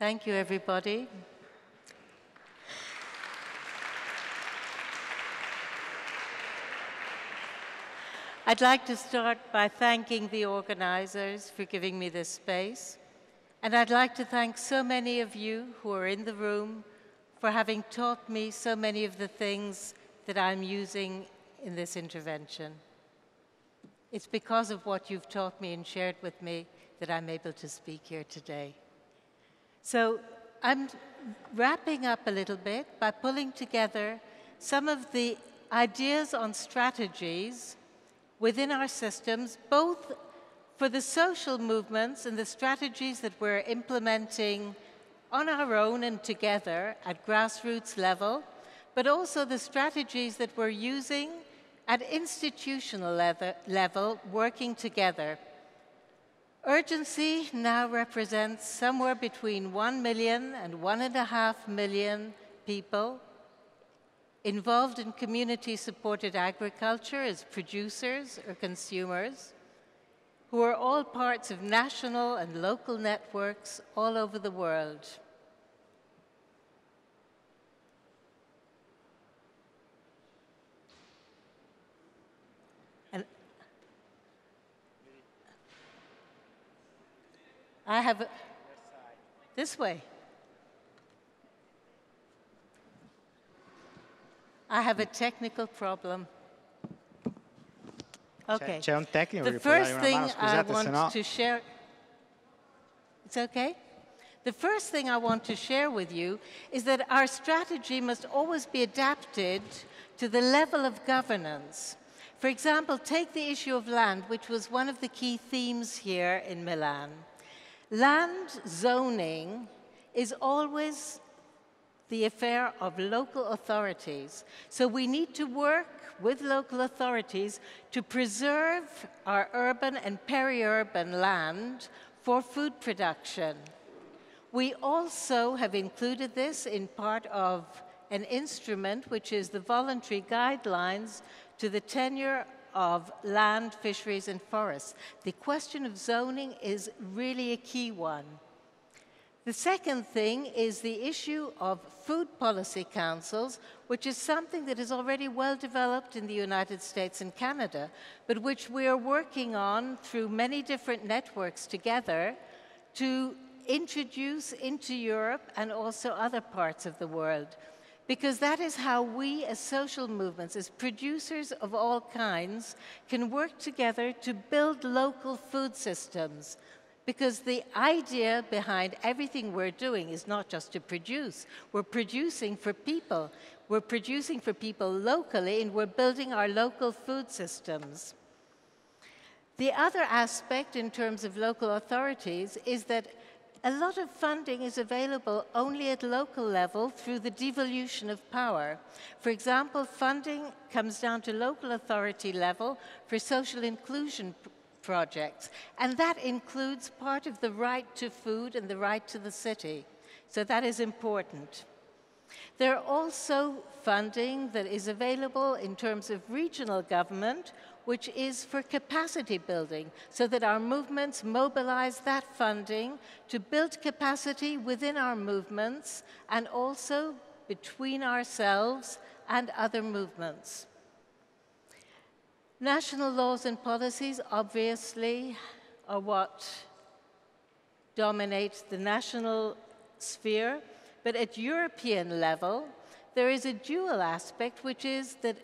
Thank you, everybody. I'd like to start by thanking the organizers for giving me this space. And I'd like to thank so many of you who are in the room for having taught me so many of the things that I'm using in this intervention. It's because of what you've taught me and shared with me that I'm able to speak here today. So I'm wrapping up a little bit by pulling together some of the ideas on strategies within our systems, both for the social movements and the strategies that we're implementing on our own and together at grassroots level, but also the strategies that we're using at institutional level, working together Urgenci now represents somewhere between 1 million and 1.5 million people involved in community supported agriculture as producers or consumers, who are all parts of national and local networks all over the world. I have a, this way. I have a technical problem. Okay. C'è un tecnico the first thing mano, scusate, I want to share. It's okay. The first thing I want to share with you is that our strategy must always be adapted to the level of governance. For example, take the issue of land, which was one of the key themes here in Milan. Land zoning is always the affair of local authorities. So we need to work with local authorities to preserve our urban and peri-urban land for food production. We also have included this in part of an instrument, which is the voluntary guidelines to the tenure of land, fisheries, and forests. The question of zoning is really a key one. The second thing is the issue of food policy councils, which is something that is already well developed in the United States and Canada, but which we are working on through many different networks together to introduce into Europe and also other parts of the world because that is how we as social movements, as producers of all kinds, can work together to build local food systems. Because the idea behind everything we're doing is not just to produce, we're producing for people. We're producing for people locally and we're building our local food systems. The other aspect in terms of local authorities is that a lot of funding is available only at local level through the devolution of power. For example, funding comes down to local authority level for social inclusion projects, and that includes part of the right to food and the right to the city. So that is important. There are also funding that is available in terms of regional government which is for capacity building, so that our movements mobilize that funding to build capacity within our movements and also between ourselves and other movements. National laws and policies, obviously, are what dominate the national sphere, but at European level, there is a dual aspect, which is that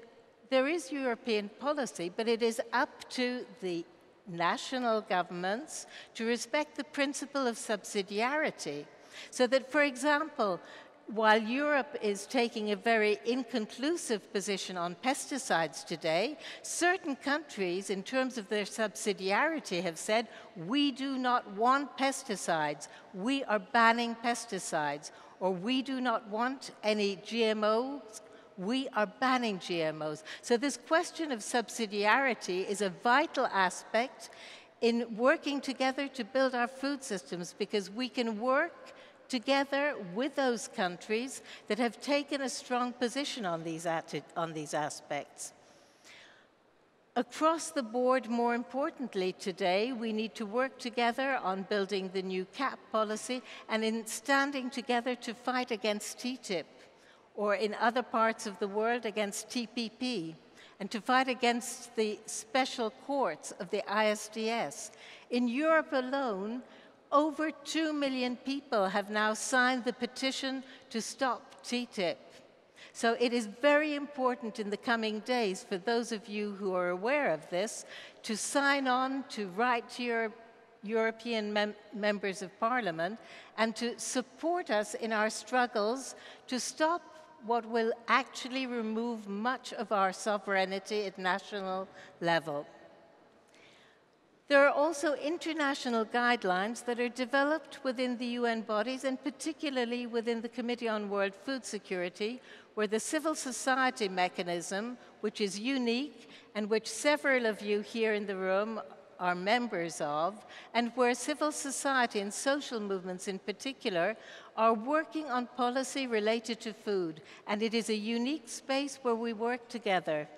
there is European policy, but it is up to the national governments to respect the principle of subsidiarity. So that, for example, while Europe is taking a very inconclusive position on pesticides today, certain countries, in terms of their subsidiarity, have said, we do not want pesticides, we are banning pesticides, or we do not want any GMOs we are banning GMOs. So this question of subsidiarity is a vital aspect in working together to build our food systems because we can work together with those countries that have taken a strong position on these, on these aspects. Across the board, more importantly today, we need to work together on building the new CAP policy and in standing together to fight against TTIP, or in other parts of the world against TPP, and to fight against the special courts of the ISDS. In Europe alone, over 2 million people have now signed the petition to stop TTIP. So it is very important in the coming days for those of you who are aware of this to sign on, to write to your European mem members of parliament, and to support us in our struggles to stop what will actually remove much of our sovereignty at national level. There are also international guidelines that are developed within the UN bodies and particularly within the Committee on World Food Security, where the civil society mechanism, which is unique and which several of you here in the room are members of, and where civil society and social movements in particular are working on policy related to food. And it is a unique space where we work together.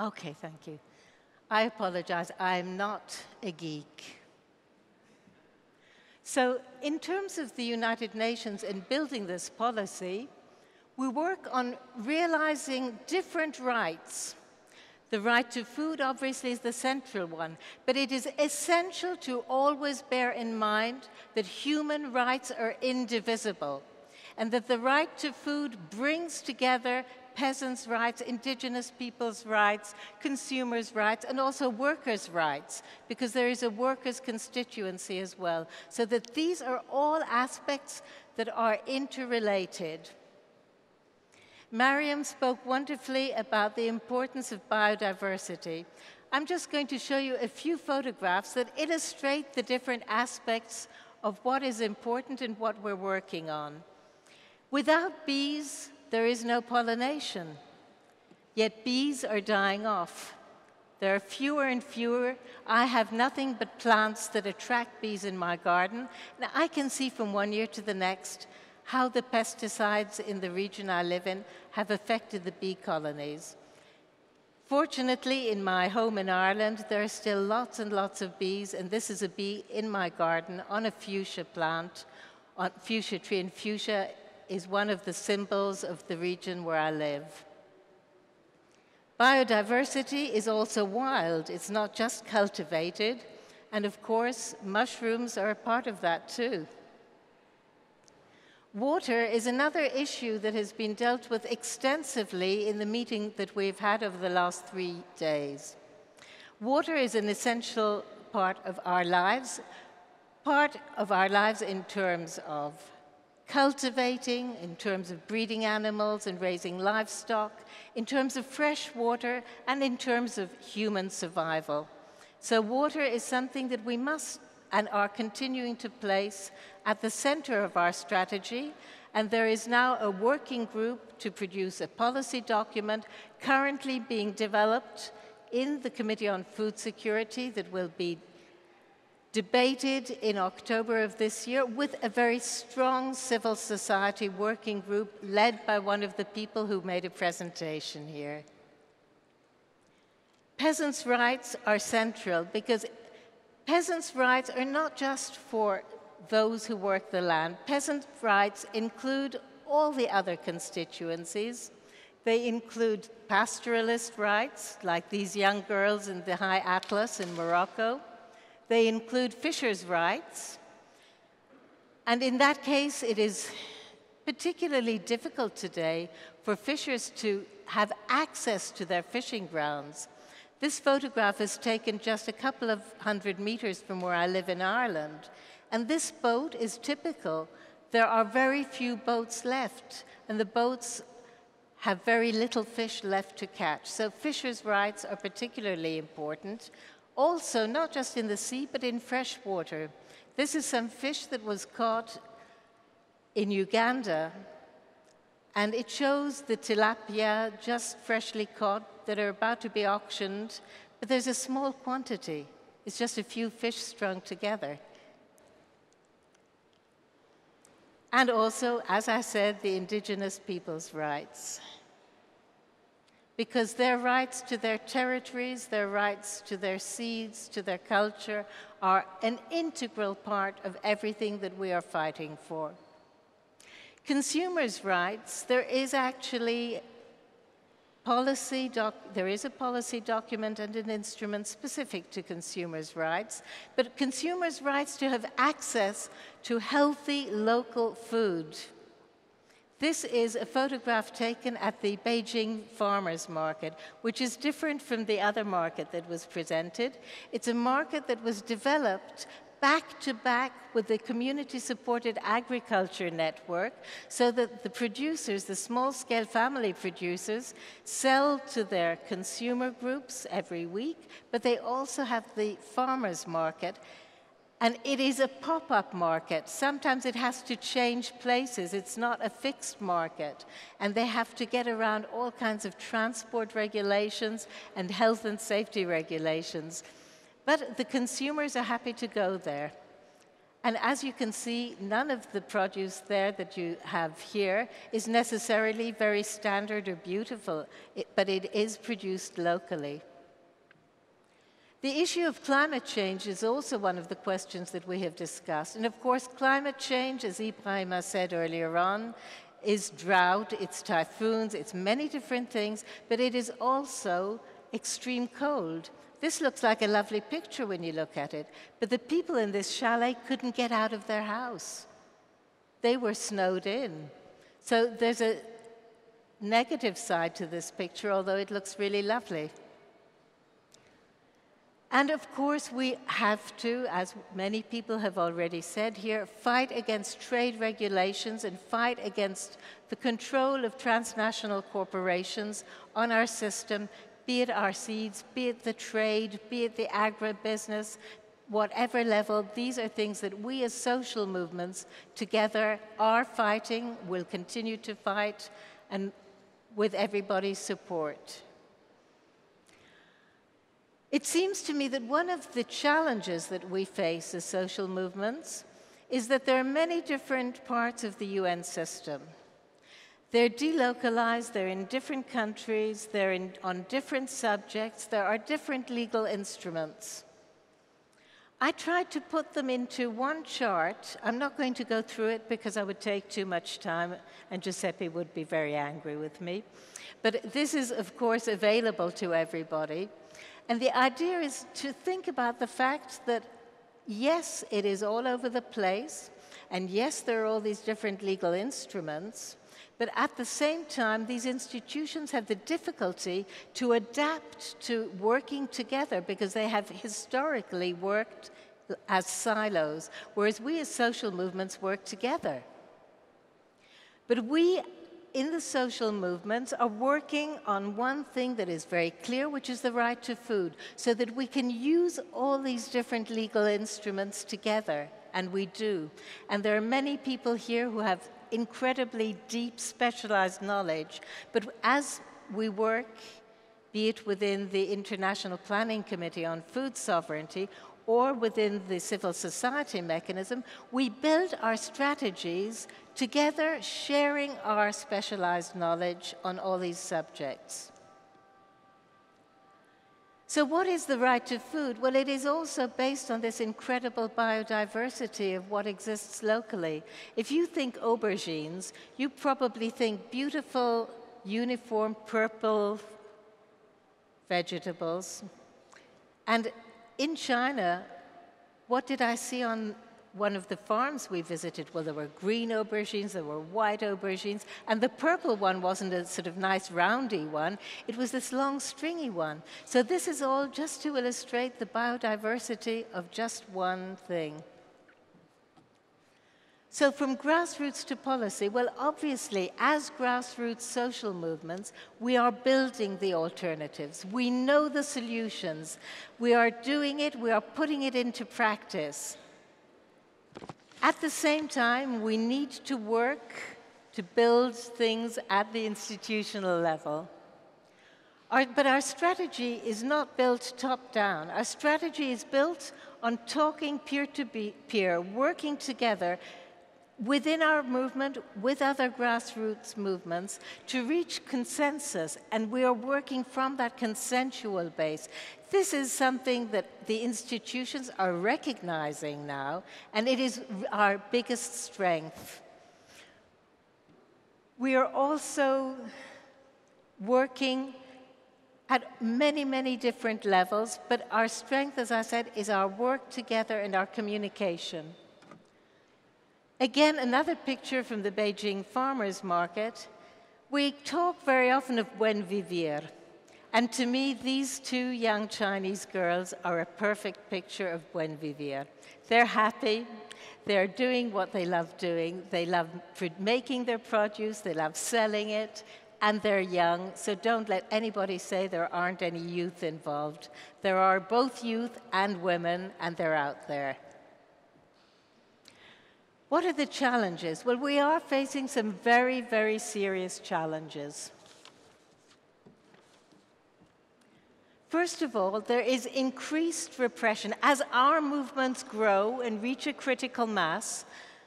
Okay, thank you. I apologize, I'm not a geek. So, in terms of the United Nations in building this policy, we work on realizing different rights. The right to food, obviously, is the central one, but it is essential to always bear in mind that human rights are indivisible and that the right to food brings together peasants' rights, indigenous people's rights, consumers' rights, and also workers' rights, because there is a workers' constituency as well. So that these are all aspects that are interrelated. Mariam spoke wonderfully about the importance of biodiversity. I'm just going to show you a few photographs that illustrate the different aspects of what is important and what we're working on. Without bees, there is no pollination. Yet bees are dying off. There are fewer and fewer. I have nothing but plants that attract bees in my garden. Now, I can see from one year to the next how the pesticides in the region I live in have affected the bee colonies. Fortunately, in my home in Ireland, there are still lots and lots of bees, and this is a bee in my garden on a fuchsia plant, on fuchsia tree, and fuchsia is one of the symbols of the region where I live. Biodiversity is also wild, it's not just cultivated, and of course, mushrooms are a part of that too. Water is another issue that has been dealt with extensively in the meeting that we've had over the last three days. Water is an essential part of our lives, part of our lives in terms of cultivating, in terms of breeding animals and raising livestock, in terms of fresh water, and in terms of human survival. So, water is something that we must and are continuing to place at the center of our strategy. And there is now a working group to produce a policy document currently being developed in the Committee on Food Security that will be debated in October of this year with a very strong civil society working group led by one of the people who made a presentation here. Peasants' rights are central because peasants' rights are not just for those who work the land. Peasant rights include all the other constituencies. They include pastoralist rights, like these young girls in the High Atlas in Morocco. They include fishers' rights, and in that case, it is particularly difficult today for fishers to have access to their fishing grounds. This photograph is taken just a couple of hundred meters from where I live in Ireland, and this boat is typical. There are very few boats left, and the boats have very little fish left to catch. So fishers' rights are particularly important. Also, not just in the sea, but in fresh water. This is some fish that was caught in Uganda, and it shows the tilapia just freshly caught that are about to be auctioned but there's a small quantity. It's just a few fish strung together. And also, as I said, the indigenous people's rights. Because their rights to their territories, their rights to their seeds, to their culture, are an integral part of everything that we are fighting for. Consumers' rights, there is actually policy there is a policy document and an instrument specific to consumers' rights, but consumers' rights to have access to healthy local food. This is a photograph taken at the Beijing Farmers Market, which is different from the other market that was presented. It's a market that was developed back to back with the community supported agriculture network so that the producers, the small scale family producers, sell to their consumer groups every week, but they also have the farmers market. And it is a pop up market. Sometimes it has to change places. It's not a fixed market. And they have to get around all kinds of transport regulations and health and safety regulations. But the consumers are happy to go there. And as you can see, none of the produce there that you have here is necessarily very standard or beautiful, but it is produced locally. The issue of climate change is also one of the questions that we have discussed. And of course, climate change, as Ibrahima said earlier on, is drought, it's typhoons, it's many different things, but it is also extreme cold. This looks like a lovely picture when you look at it, but the people in this chalet couldn't get out of their house. They were snowed in. So there's a negative side to this picture, although it looks really lovely. And of course, we have to, as many people have already said here, fight against trade regulations and fight against the control of transnational corporations on our system be it our seeds, be it the trade, be it the agribusiness, whatever level, these are things that we as social movements together are fighting, will continue to fight, and with everybody's support. It seems to me that one of the challenges that we face as social movements is that there are many different parts of the UN system. They're delocalized, they're in different countries, they're in, on different subjects, there are different legal instruments. I tried to put them into one chart. I'm not going to go through it because I would take too much time and Giuseppe would be very angry with me. But this is, of course, available to everybody. And the idea is to think about the fact that, yes, it is all over the place, and yes, there are all these different legal instruments, but at the same time, these institutions have the difficulty to adapt to working together because they have historically worked as silos, whereas we as social movements work together. But we in the social movements are working on one thing that is very clear, which is the right to food, so that we can use all these different legal instruments together, and we do. And there are many people here who have incredibly deep, specialized knowledge. But as we work, be it within the International Planning Committee on Food Sovereignty or within the civil society mechanism, we build our strategies together, sharing our specialized knowledge on all these subjects. So, what is the right to food? Well, it is also based on this incredible biodiversity of what exists locally. If you think aubergines, you probably think beautiful, uniform, purple vegetables. And in China, what did I see on one of the farms we visited, well, there were green aubergines, there were white aubergines, and the purple one wasn't a sort of nice roundy one, it was this long stringy one. So this is all just to illustrate the biodiversity of just one thing. So, from grassroots to policy, well, obviously, as grassroots social movements, we are building the alternatives. We know the solutions. We are doing it, we are putting it into practice. At the same time, we need to work to build things at the institutional level. Our, but our strategy is not built top down. Our strategy is built on talking peer to peer, working together within our movement with other grassroots movements to reach consensus, and we are working from that consensual base. This is something that the institutions are recognizing now, and it is our biggest strength. We are also working at many, many different levels, but our strength, as I said, is our work together and our communication. Again, another picture from the Beijing farmers market. We talk very often of buen vivir. And to me, these two young Chinese girls are a perfect picture of buen vivir. They're happy. They're doing what they love doing. They love making their produce. They love selling it. And they're young. So don't let anybody say there aren't any youth involved. There are both youth and women, and they're out there. What are the challenges? Well, we are facing some very, very serious challenges. First of all, there is increased repression. As our movements grow and reach a critical mass,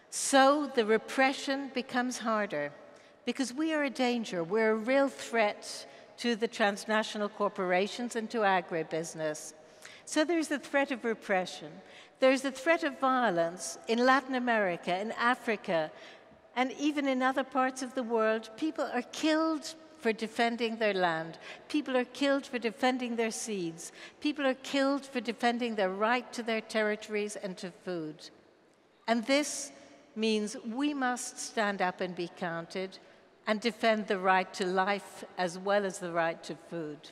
so the repression becomes harder because we are a danger. We're a real threat to the transnational corporations and to agribusiness. So there's the threat of repression. There's the threat of violence in Latin America, in Africa, and even in other parts of the world. People are killed for defending their land. People are killed for defending their seeds. People are killed for defending their right to their territories and to food. And this means we must stand up and be counted and defend the right to life as well as the right to food.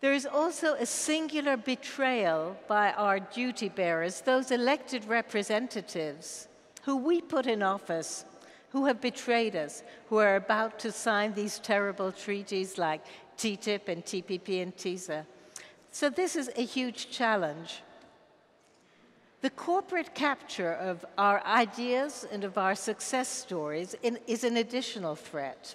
There is also a singular betrayal by our duty bearers, those elected representatives who we put in office, who have betrayed us, who are about to sign these terrible treaties like TTIP and TPP and TISA. So this is a huge challenge. The corporate capture of our ideas and of our success stories is an additional threat.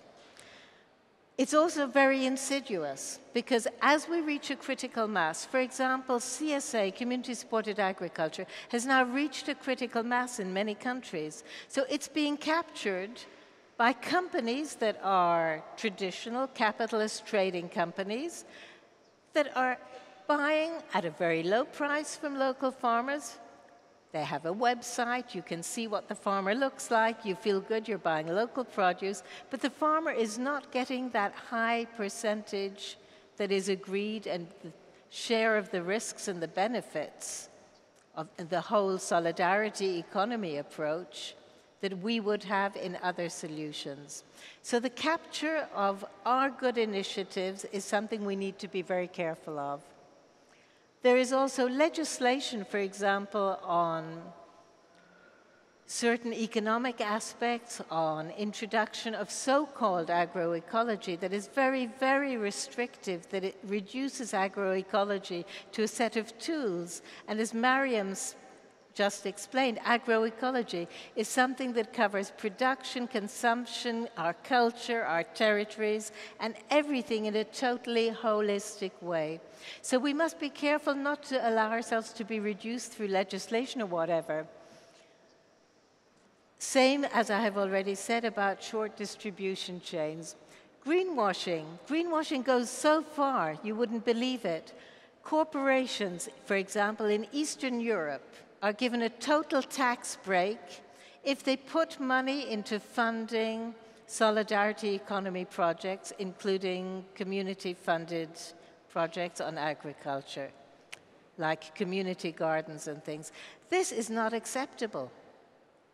It's also very insidious because as we reach a critical mass, for example, CSA, community supported agriculture, has now reached a critical mass in many countries. So it's being captured by companies that are traditional capitalist trading companies that are buying at a very low price from local farmers they have a website, you can see what the farmer looks like, you feel good, you're buying local produce, but the farmer is not getting that high percentage that is agreed and the share of the risks and the benefits of the whole solidarity economy approach that we would have in other solutions. So the capture of our good initiatives is something we need to be very careful of. There is also legislation, for example, on certain economic aspects, on introduction of so-called agroecology that is very, very restrictive, that it reduces agroecology to a set of tools. And as Mariam's just explained, agroecology is something that covers production, consumption, our culture, our territories, and everything in a totally holistic way. So we must be careful not to allow ourselves to be reduced through legislation or whatever. Same as I have already said about short distribution chains. Greenwashing. Greenwashing goes so far, you wouldn't believe it. Corporations, for example, in Eastern Europe, are given a total tax break if they put money into funding solidarity economy projects, including community funded projects on agriculture, like community gardens and things. This is not acceptable.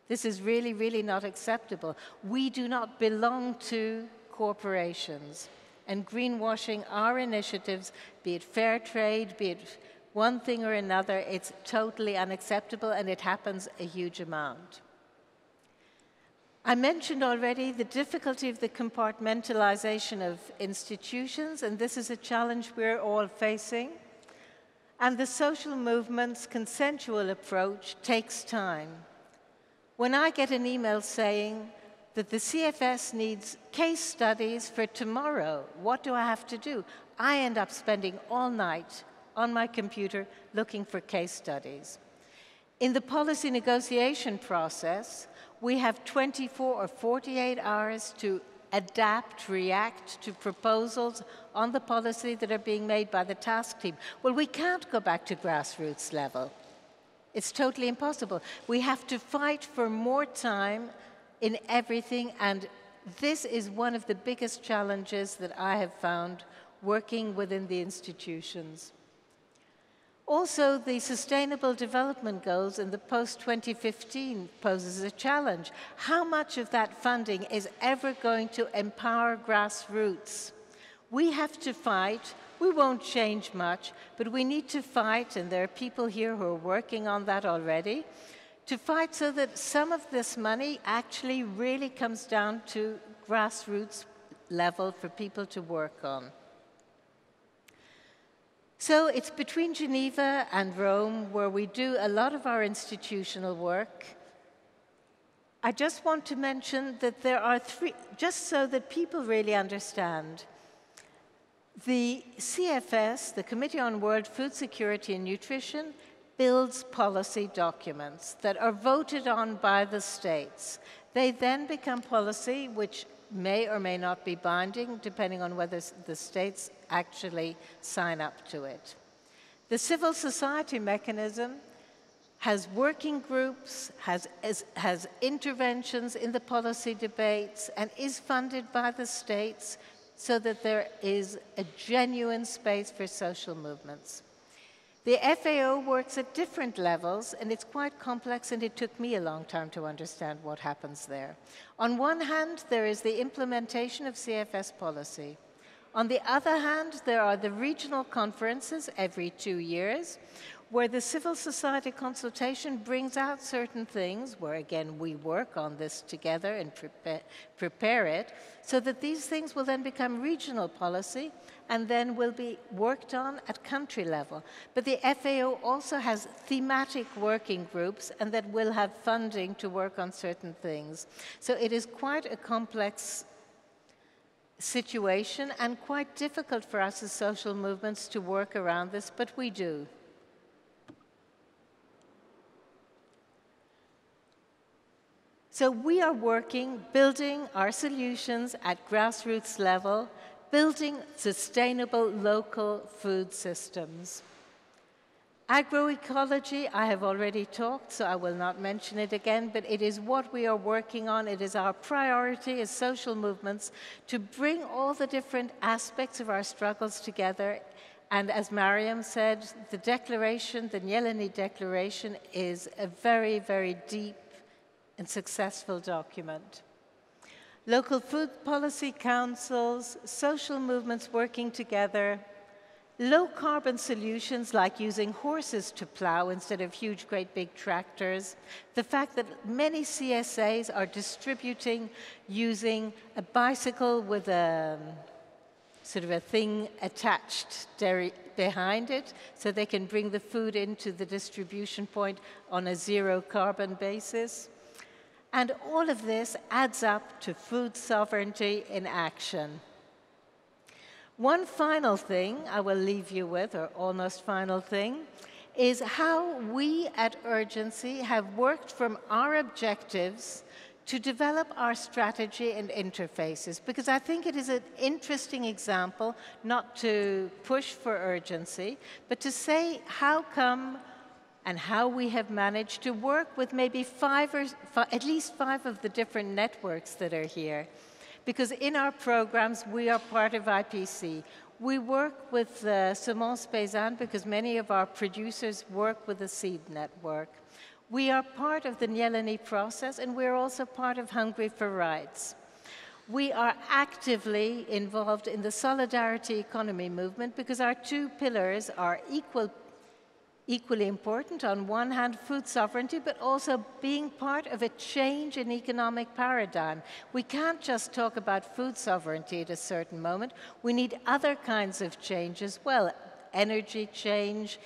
This is really, really not acceptable. We do not belong to corporations. And greenwashing our initiatives, be it fair trade, be it one thing or another, it's totally unacceptable and it happens a huge amount. I mentioned already the difficulty of the compartmentalization of institutions, and this is a challenge we're all facing. And the social movement's consensual approach takes time. When I get an email saying, that the CFS needs case studies for tomorrow. What do I have to do? I end up spending all night on my computer looking for case studies. In the policy negotiation process, we have 24 or 48 hours to adapt, react to proposals on the policy that are being made by the task team. Well, we can't go back to grassroots level. It's totally impossible. We have to fight for more time in everything, and this is one of the biggest challenges that I have found working within the institutions. Also, the Sustainable Development Goals in the post-2015 poses a challenge. How much of that funding is ever going to empower grassroots? We have to fight. We won't change much, but we need to fight, and there are people here who are working on that already, to fight so that some of this money actually really comes down to grassroots level for people to work on. So it's between Geneva and Rome where we do a lot of our institutional work. I just want to mention that there are three, just so that people really understand. The CFS, the Committee on World Food Security and Nutrition, builds policy documents that are voted on by the states. They then become policy, which may or may not be binding, depending on whether the states actually sign up to it. The civil society mechanism has working groups, has, has interventions in the policy debates, and is funded by the states so that there is a genuine space for social movements. The FAO works at different levels, and it's quite complex, and it took me a long time to understand what happens there. On one hand, there is the implementation of CFS policy. On the other hand, there are the regional conferences every two years, where the civil society consultation brings out certain things, where again we work on this together and prepare, it, so that these things will then become regional policy and then will be worked on at country level. But the FAO also has thematic working groups and that will have funding to work on certain things. So it is quite a complex situation and quite difficult for us as social movements to work around this, but we do. So we are working, building our solutions at grassroots level, building sustainable local food systems. Agroecology, I have already talked, so I will not mention it again, but it is what we are working on. It is our priority as social movements to bring all the different aspects of our struggles together. And as Mariam said, the declaration, the Nyéléni Declaration, is a very, very deep and successful document. Local food policy councils, social movements working together, Low carbon solutions like using horses to plow instead of huge, great big tractors. The fact that many CSAs are distributing using a bicycle with a sort of a thing attached behind it so they can bring the food into the distribution point on a zero carbon basis. And all of this adds up to food sovereignty in action. One final thing I will leave you with, or almost final thing, is how we at Urgenci have worked from our objectives to develop our strategy and interfaces, because I think it is an interesting example not to push for urgenci, but to say how come and how we have managed to work with maybe five or at least five of the different networks that are here because in our programs, we are part of IPC. We work with uh, Semences Paysannes because many of our producers work with the seed network. We are part of the Nyéléni process, and we're also part of Hungry for Rights. We are actively involved in the solidarity economy movement because our two pillars are equal equally important. On one hand, food sovereignty, but also being part of a change in economic paradigm. We can't just talk about food sovereignty at a certain moment. We need other kinds of change as well energy change,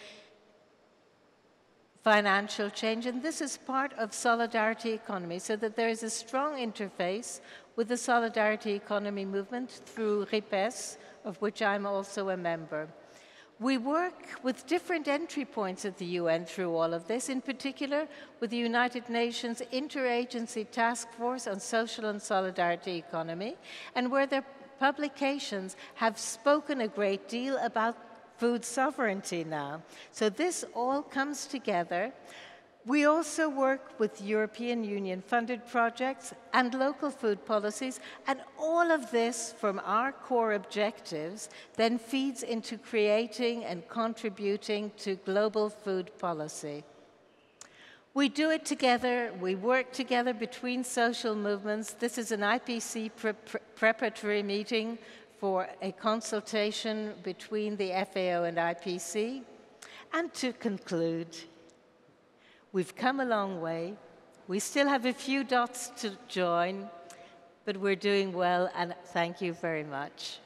financial change, and this is part of solidarity economy, so that there is a strong interface with the solidarity economy movement through RIPESS, of which I'm also a member. We work with different entry points at the UN through all of this, in particular with the United Nations Interagency Task Force on Social and Solidarity Economy, and where their publications have spoken a great deal about food sovereignty now. So this all comes together. We also work with European Union funded projects and local food policies, and all of this from our core objectives then feeds into creating and contributing to global food policy. We do it together, we work together between social movements. This is an IPC pre pre preparatory meeting for a consultation between the FAO and IPC. And to conclude, we've come a long way. We still have a few dots to join, but we're doing well, and thank you very much.